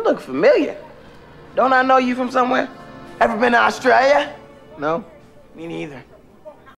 you look familiar. Don't I know you from somewhere? Ever been to Australia? No, me neither.